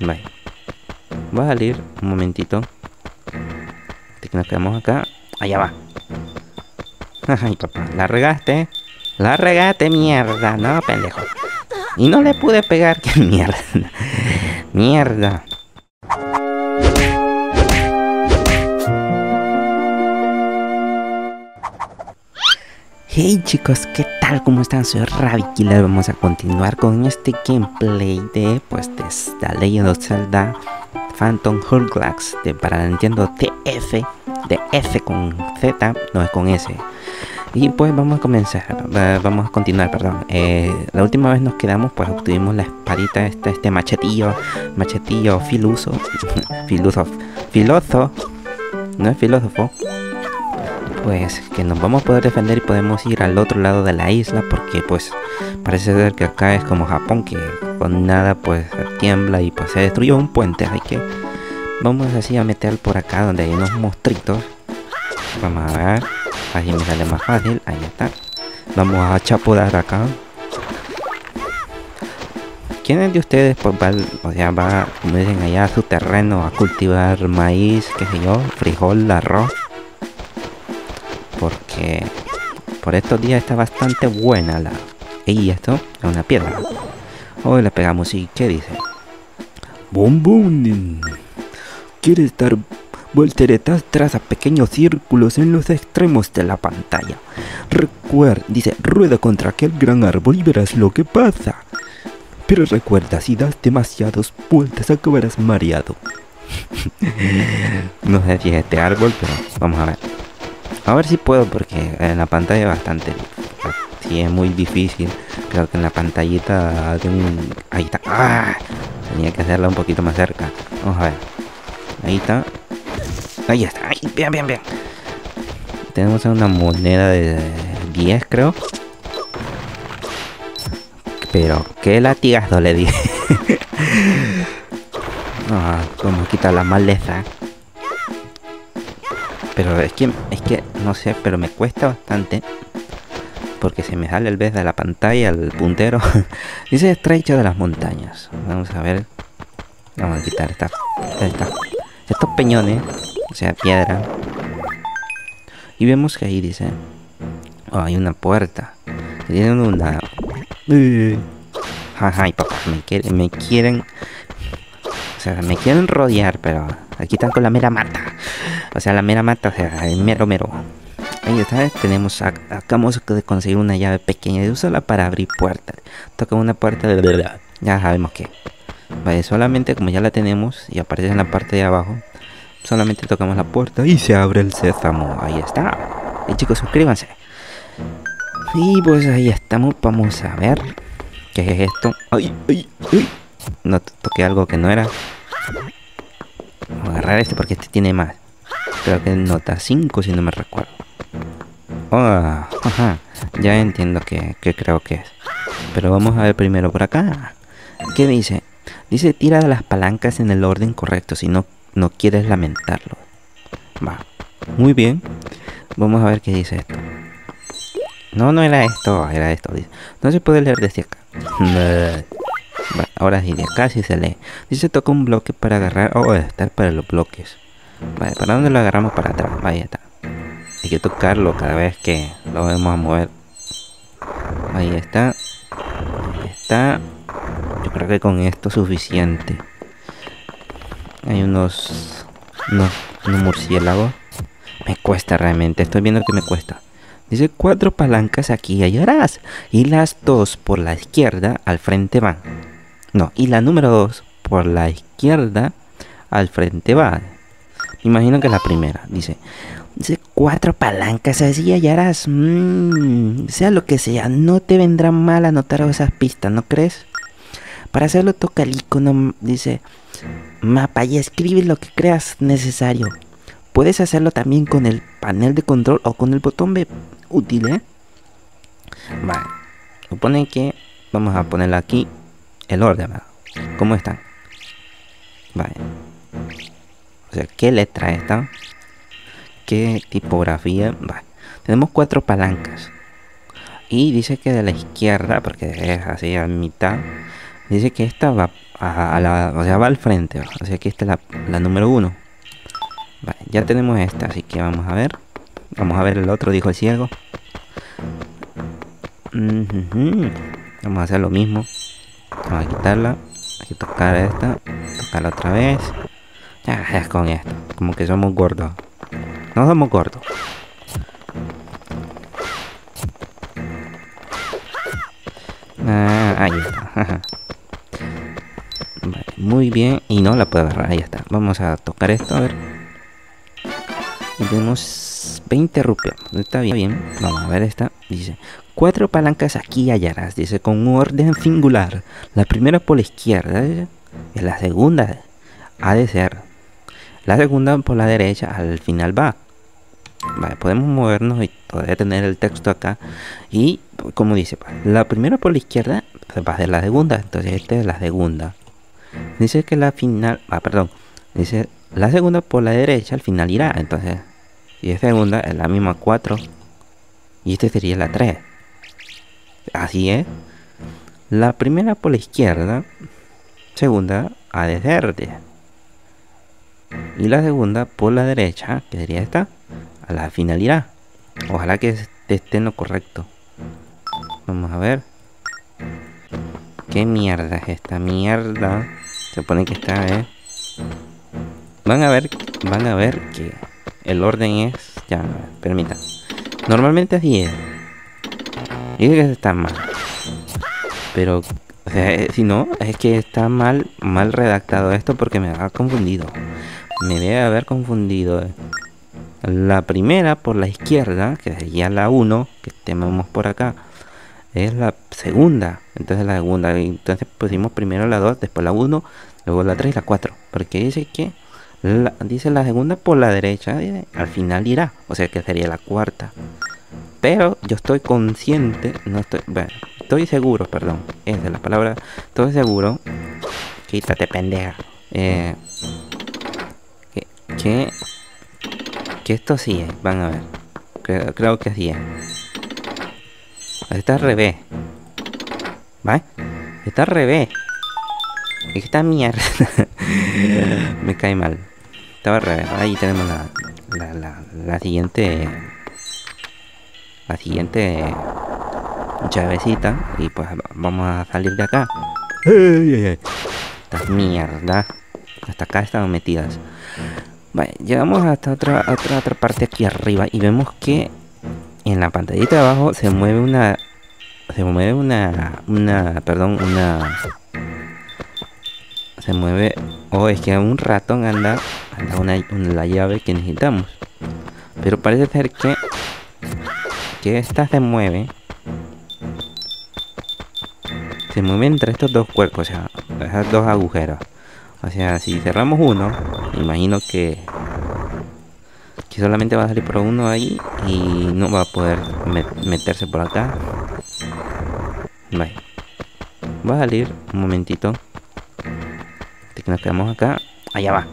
Vale. Voy a salir un momentito. De que nos quedamos acá. Allá va. Ay, papá. La regaste. La regaste, mierda. No, pendejo. Y no le pude pegar. ¡Qué mierda! mierda. Hey chicos, ¿qué tal? ¿Cómo están? Soy Ravi Killer. Vamos a continuar con este gameplay de pues de The Legend of Zelda Phantom Hourglass de para Nintendo TF de F con Z, no es con S. Y pues vamos a comenzar, va- vamos a continuar, perdón. Eh, la última vez nos quedamos, pues obtuvimos la espadita, este, este machetillo, machetillo filuso, filosof, filoso, no es filósofo, pues que nos vamos a poder defender y podemos ir al otro lado de la isla porque pues parece ser que acá es como Japón que con nada pues tiembla y pues se destruyó un puente. Así que vamos así a meter por acá donde hay unos monstruitos vamos a ver. Así me sale más fácil. Ahí está. Vamos a chapudar acá. ¿Quiénes de ustedes pues va, o sea, va, como dicen allá, a su terreno a cultivar maíz, qué sé yo, frijol, arroz? Porque por estos días está bastante buena la y esto es una piedra hoy le pegamos y qué dice Bombón. ¿Quieres dar volteretas? Traza pequeños círculos en los extremos de la pantalla. Recuerda, dice, rueda contra aquel gran árbol y verás lo que pasa. Pero recuerda, si das demasiadas vueltas acabarás mareado. no sé si es este árbol pero vamos a ver a ver si puedo porque en la pantalla es bastante si es muy difícil. Creo que en la pantallita de un ahí está. ¡Ah! tenía que hacerla un poquito más cerca. Vamos a ver. Ahí está. Ahí está. Bien bien bien. Tenemos una moneda de 10 creo. Pero qué latigazo le di. Ah, como quitar la maleza pero es que es que no sé pero me cuesta bastante porque se me sale el vez de la pantalla el puntero dice estrecho de las montañas vamos a ver vamos a quitar esta, estos peñones o sea piedra y vemos que ahí dice oh, hay una puerta tienen una Eh, Ajá, y papá, me quieren, me quieren. O sea, me quieren rodear, pero aquí están con la mera mata. O sea, la mera mata, o sea, el mero mero. Ahí está, tenemos, ac- acabamos de conseguir una llave pequeña de usarla para abrir puertas. Toca una puerta de verdad. Ya sabemos que. Vale, solamente como ya la tenemos y aparece en la parte de abajo, solamente tocamos la puerta y se abre el sésamo. Ahí está. Y chicos, suscríbanse. Y pues ahí estamos, vamos a ver. ¿Qué es esto? ¡Ay, ay, ay! No to- toqué algo que no era. Vamos a agarrar este porque este tiene más. Creo que nota 5 si no me recuerdo. Ah, ajá. Ya entiendo que, creo que es. Pero vamos a ver primero por acá. ¿Qué dice? Dice tira las palancas en el orden correcto si no, no quieres lamentarlo. Va. Muy bien. Vamos a ver qué dice esto. No, no era esto, era esto. dice. No se puede leer desde acá. Ahora sí, de acá sí se lee. Dice toca un bloque para agarrar. Oh, estar para los bloques. Vale, ¿para dónde lo agarramos? Para atrás. Ahí está. Hay que tocarlo cada vez que lo vamos a mover. Ahí está. Ahí está. Yo creo que con esto es suficiente. Hay unos. unos, unos murciélagos. Me cuesta realmente. Estoy viendo que me cuesta. Dice cuatro palancas aquí y hallarás. Y las dos por la izquierda al frente van. No, y la número dos por la izquierda al frente va. Imagino que la primera. Dice. Dice cuatro palancas así hallarás. Mm, sea lo que sea, no te vendrá mal anotar esas pistas, ¿no crees? Para hacerlo toca el icono, dice mapa y escribe lo que creas necesario. Puedes hacerlo también con el panel de control o con el botón B útil, ¿eh? Vale. Supone que vamos a ponerle aquí el orden. ¿Cómo están? Vale. O sea, ¿qué letra está? ¿Qué tipografía? Vale. Tenemos cuatro palancas. Y dice que de la izquierda, porque es así a mitad, dice que esta va a, la, o sea, va al frente. O sea, aquí está la, la número uno. Vale, ya tenemos esta, así que vamos a ver. Vamos a ver el otro, dijo el ciego. Vamos a hacer lo mismo. Vamos a quitarla. Hay que tocar esta. Tocarla otra vez. Es con esto. Como que somos gordos. No somos gordos. Ah, ahí está. muy bien. Y no la puedo agarrar. Ahí está. Vamos a tocar esto. A ver. Y tenemos 20 rupias. Está bien. Vamos a ver esta. Dice. Cuatro palancas aquí hallarás. Dice. Con un orden singular. La primera por la izquierda. Es la segunda. Ha de ser. La segunda por la derecha. Al final va. Vale, podemos movernos y poder tener el texto acá. Y como dice, pues, la primera por la izquierda va a la segunda. Entonces esta es la segunda. Dice que la final, ah, perdón. Dice la segunda por la derecha al final irá. Entonces, si es segunda, es la misma 4. Y este sería la 3. Así es. La primera por la izquierda, segunda a de ser. Y la segunda por la derecha, que sería esta, a la finalidad. Ojalá que esté lo correcto. Vamos a ver. ¿Qué mierda es esta mierda? Se pone que está, ¿eh? Van a ver, van a ver que el orden es... Ya, permita. Normalmente así es. Dice que está mal. Pero, o sea, eh, si no, es que está mal, mal redactado esto porque me ha confundido. Me debe haber confundido. Eh. La primera por la izquierda, que sería la 1, que tenemos por acá, es la segunda. Entonces la segunda, entonces pusimos primero la 2, después la 1, luego la 3 y la 4. Porque dice que, dice la segunda por la derecha, al final irá, o sea que sería la cuarta. Pero yo estoy consciente, no estoy, bueno, estoy seguro, perdón, es de la palabra, estoy seguro, quítate pendeja, eh, que que esto sí es, van a ver. Creo, que así es. Está al revés. ¿Vale? Está al revés. Esta mierda. Me cae mal. Estaba al revés. Ahí tenemos la, la, la, siguiente. La siguiente llavecita. Y pues vamos a salir de acá. Estas mierdas. Hasta acá estaban metidas llegamos hasta otra, otra, otra parte aquí arriba y vemos que en la pantallita de abajo se mueve una... Se mueve una... Una... Perdón, una... Se mueve... Oh, es que un ratón anda... Anda una, la llave que necesitamos. Pero parece ser que... Que esta se mueve. Se mueve entre estos dos cuerpos, o sea, esos dos agujeros. O sea, si cerramos uno, imagino que, que solamente va a salir por uno ahí y no va a poder meterse por acá. Vale. Va a salir un momentito. De que nos quedamos acá. Allá va.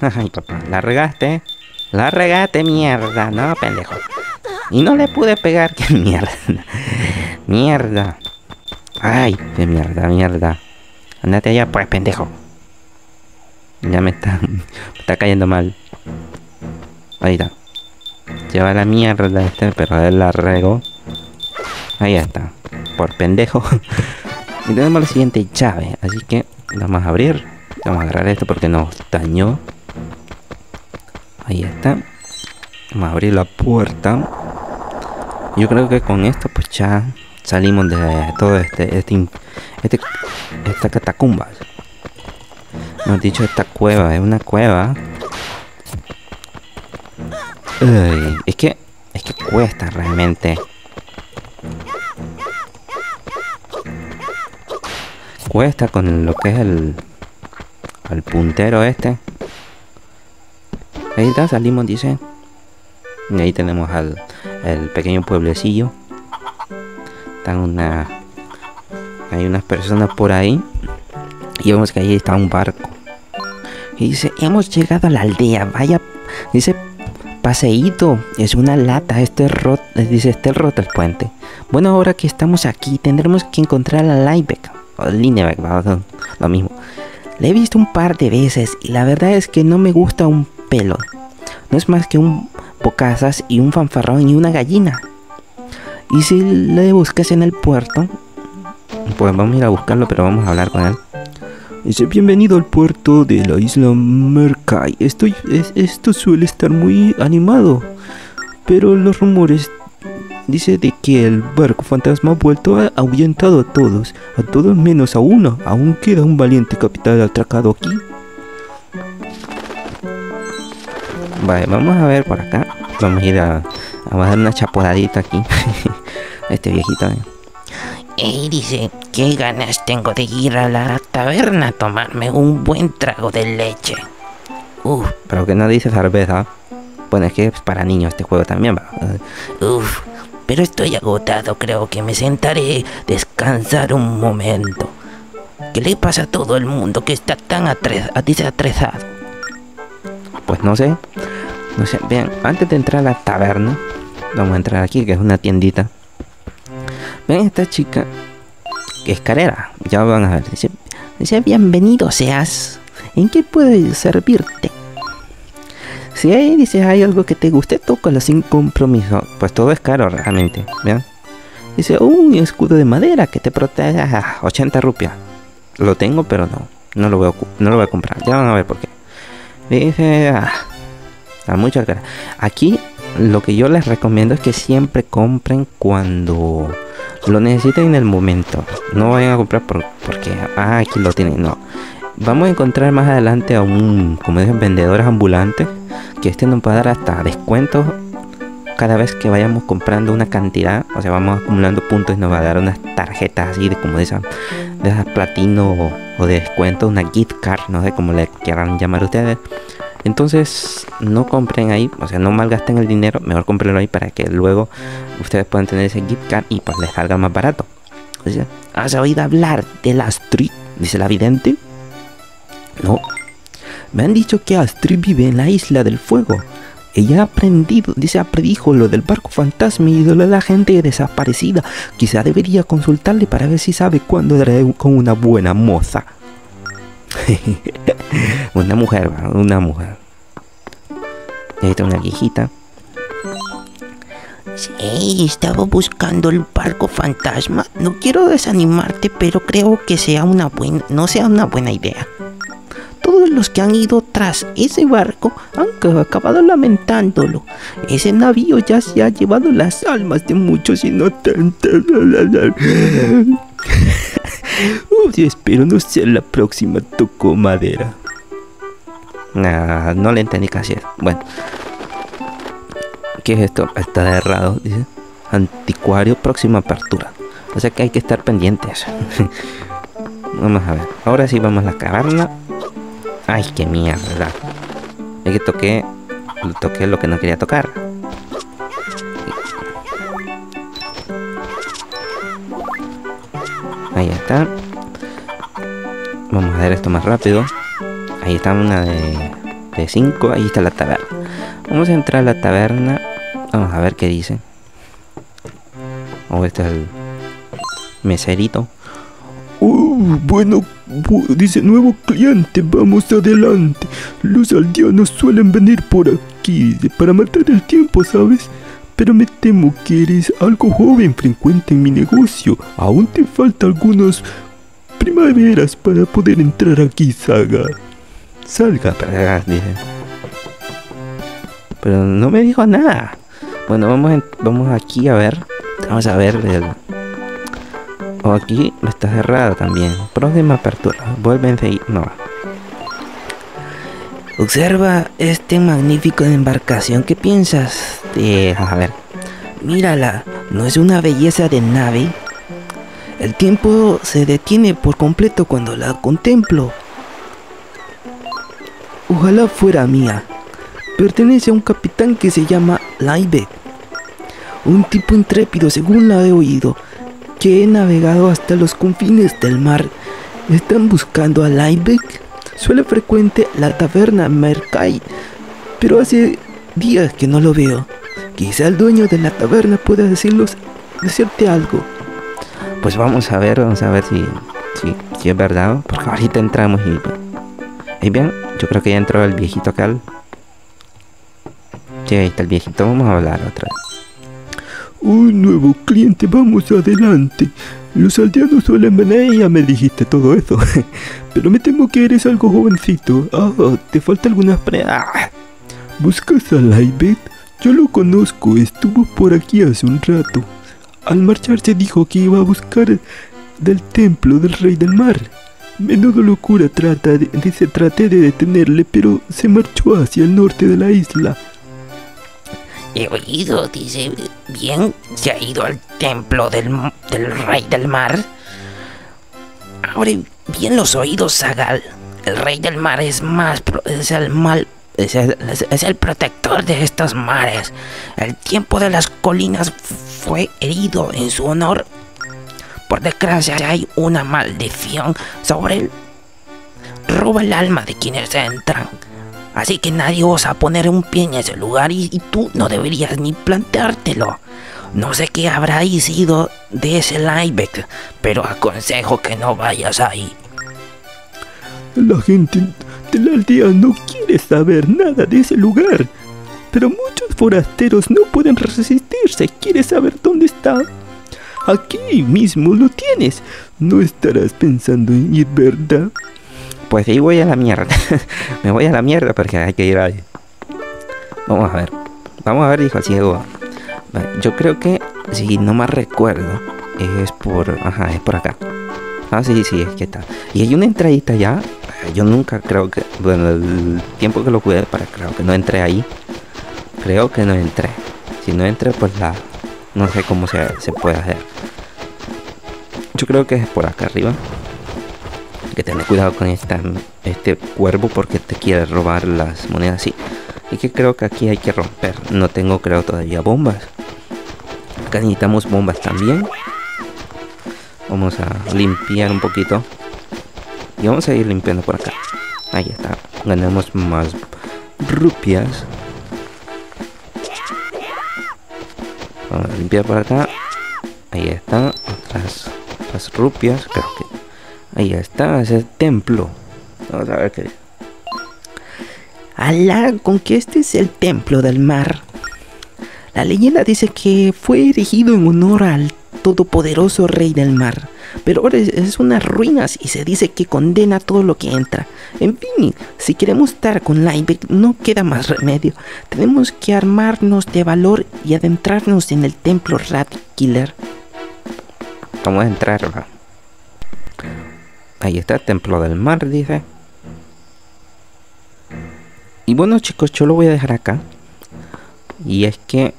Ay, papá, la regaste. La regaste, mierda. No, pendejo. Y no le pude pegar. ¡Qué mierda! ¡Mierda! ¡Ay, qué mierda, mierda! Andate allá, pues, pendejo. Ya me está, me está cayendo mal. Ahí está. Lleva la mierda este, pero él la rego. Ahí está. Por pendejo. y tenemos la siguiente llave. Así que vamos a abrir. Vamos a agarrar esto porque nos dañó. Ahí está. Vamos a abrir la puerta. Yo creo que con esto pues ya salimos de todo este, este, este esta catacumba. Hemos dicho esta cueva, es una cueva. es que es que cuesta realmente. Cuesta con lo que es el el puntero este. Ahí está, salimos, dice. Y ahí tenemos al el pequeño pueblecillo una... Hay unas personas por ahí. Y vemos que ahí está un barco. Y dice, hemos llegado a la aldea. Vaya, dice, paseíto. Es una lata. Este rot, dice, este roto el puente. Bueno, ahora que estamos aquí, tendremos que encontrar a Livebeck. o Linebeck, ¿verdad? lo mismo. Le he visto un par de veces y la verdad es que no me gusta un pelo. No es más que un bocazas y un fanfarrón y una gallina. Y si le buscas en el puerto, pues vamos a ir a buscarlo, pero vamos a hablar con él. Dice, bienvenido al puerto de la isla Mercay. Estoy, es- esto suele estar muy animado, pero los rumores dice de que el barco fantasma ha vuelto a ahuyentado a todos, a todos menos a uno. Aún queda un valiente capitán atracado aquí. Vale, vamos a ver por acá. Vamos a ir a, a dar una chaporadita aquí. a este viejito. ¿eh? Y dice, qué ganas tengo de ir a la taberna a tomarme un buen trago de leche. Uf, Pero que no dice cerveza. Bueno, es que es para niños este juego también. ¿va? uf, pero estoy agotado, creo que me sentaré, descansar un momento. ¿Qué le pasa a todo el mundo que está tan atre- desatrezado? Pues no sé. No sé. Vean, antes de entrar a la taberna, vamos a entrar aquí, que es una tiendita. Ven esta chica, que es carera. Ya van a ver. Dice, bienvenido seas. ¿En qué puedo servirte? si hay, dice, hay algo que te guste, tócalo sin compromiso. Pues todo es caro realmente. Vean. Dice, un escudo de madera que te protege a 80 rupias. Lo tengo, pero no. No lo voy a, no lo voy a comprar. Ya van a ver por qué. Dice, ah, está mucha cara. Aquí lo que yo les recomiendo es que siempre compren cuando lo necesiten en el momento. No vayan a comprar por, porque, ah, aquí lo tienen. No. Vamos a encontrar más adelante a un, como dicen, vendedores ambulantes. Que este nos va a dar hasta descuentos cada vez que vayamos comprando una cantidad. O sea, vamos acumulando puntos y nos va a dar unas tarjetas así de como de esas, de esas platino o, o de descuento, una gift card, no sé cómo le quieran llamar ustedes. Entonces, no compren ahí, o sea, no malgasten el dinero, mejor comprenlo ahí para que luego ustedes puedan tener ese gift card y pues les salga más barato. Dice, ¿has oído hablar de la Astrid? Dice la vidente. No. Me han dicho que Astrid vive en la isla del fuego. Ella ha aprendido, dice, predijo lo del barco fantasma y de la gente desaparecida. Quizá debería consultarle para ver si sabe cuándo daré con una buena moza. una mujer, una mujer. Está una viejita. Sí, estaba buscando el barco fantasma. No quiero desanimarte, pero creo que sea una buena, no sea una buena idea. Todos los que han ido tras ese barco han ca- acabado lamentándolo. Ese navío ya se ha llevado las almas de muchos inocentes. Uy, espero no sea la próxima tocó madera. Ah, no le entendí casi. Bueno. ¿Qué es esto? Está errado, dice. Anticuario, próxima apertura. O sea que hay que estar pendientes. vamos a ver. Ahora sí vamos a la caverna. Ay, qué mierda. Es que toqué. Toqué lo que no quería tocar. Ahí está. Vamos a ver esto más rápido. Ahí está una de 5. Ahí está la taberna. Vamos a entrar a la taberna. Vamos a ver qué dice. Oh, este es el meserito. Uh, bueno, bu- dice nuevo cliente, vamos adelante. Los aldeanos suelen venir por aquí para matar el tiempo, ¿sabes? Pero me temo que eres algo joven, frecuente en mi negocio. Aún te falta algunos primaveras para poder entrar aquí, Saga. Salga. Dice. Pero no me dijo nada. Bueno, vamos, en- vamos aquí a ver. Vamos a ver el. O aquí está cerrado también. Próxima apertura. Vuelve enseguida. No. Observa este magnífico embarcación. ¿Qué piensas? Eh, a ver. Mírala, ¿no es una belleza de nave? El tiempo se detiene por completo cuando la contemplo. Ojalá fuera mía. Pertenece a un capitán que se llama Laibeck. Un tipo intrépido, según la he oído, que he navegado hasta los confines del mar. ¿Están buscando a Laibeck? Suele frecuente la taberna Mercay, pero hace días que no lo veo. Quizá el dueño de la taberna pueda decirlos, decirte algo. Pues vamos a ver, vamos a ver si. si Si es verdad, porque ahorita entramos y... ¿Y bien? Yo creo que ya entró el viejito acá. Sí, ahí está el viejito. Vamos a hablar otra vez. Un nuevo cliente, vamos adelante. Los aldeanos suelen venir, ya me dijiste todo eso. Pero me temo que eres algo jovencito. Ah, te falta algunas pre... Ah. ¿Buscas a Laibet? Yo lo conozco, estuvo por aquí hace un rato. Al marcharse dijo que iba a buscar del templo del rey del mar. Menudo locura trata de, dice, traté de detenerle, pero se marchó hacia el norte de la isla. He oído, dice, bien, se ha ido al templo del, del rey del mar. Abre bien los oídos, Zagal. El rey del mar es más, es el mal, es el, protector de estos mares. El tiempo de las colinas fue herido en su honor. Por desgracia hay una maldición sobre él. Roba el alma de quienes entran. Así que nadie osa poner un pie en ese lugar y, tú no deberías ni planteártelo. No sé qué habrá sido de ese Livebeck, pero aconsejo que no vayas ahí. La gente la aldea no quiere saber nada de ese lugar. Pero muchos forasteros no pueden resistirse. ¿Quieres saber dónde está? Aquí mismo lo tienes. No estarás pensando en ir, ¿verdad? Pues ahí voy a la mierda. Me voy a la mierda porque hay que ir ahí. Vamos a ver. Vamos a ver, dijo el ciego. Yo creo que, si no más recuerdo, es por... Ajá, es por acá. Ah, sí, sí, es que está. Y hay una entradita ya. Yo nunca creo que... Bueno, el tiempo que lo jugué, para creo que no entré ahí. Creo que no entré. Si no entré, pues la... No sé cómo se, se puede hacer. Yo creo que es por acá arriba Hay que tener cuidado con este cuervo porque te quiere robar las monedas sí y que creo que aquí hay que romper no tengo creo todavía bombas acá necesitamos bombas también vamos a limpiar un poquito y vamos a ir limpiando por acá. Ahí está. Ganamos más rupias. Vamos a limpiar por acá. Ahí está. Otras, rupias. Creo que Ahí está, ese templo. Vamos a ver qué. Alá, con que este es el templo del mar. La leyenda dice que fue erigido en honor al todopoderoso rey del mar, pero ahora es- unas ruinas y se dice que condena todo lo que entra. En fin, si queremos estar con Livebeck no queda más remedio. Tenemos que armarnos de valor y adentrarnos en el templo Rat Killer. Vamos a entrar. Ahí está, templo del mar, dice. Y bueno, chicos, yo lo voy a dejar acá. Y es que.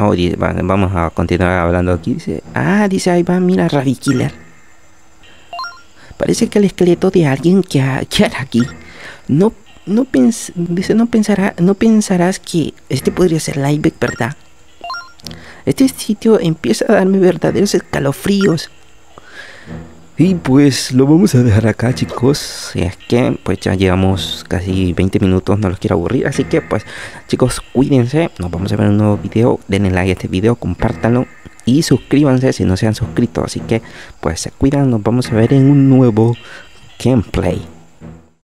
Oh, vamos a continuar hablando aquí. Ah, dice ahí va, mira Ravi Killer. Parece que el esqueleto de alguien que, ha- aquí. No, no pens- dice, no pensará, no pensarás que este podría ser Livebeck, ¿verdad? Este sitio empieza a darme verdaderos escalofríos. Y pues lo vamos a dejar acá, chicos. Es que, pues ya llevamos casi 20 minutos, no los quiero aburrir. Así que, pues, chicos, cuídense. Nos vamos a ver en un nuevo video. Denle like a este video, compártanlo. Y suscríbanse si no se han suscrito. Así que, pues, se cuidan. Nos vamos a ver en un nuevo gameplay.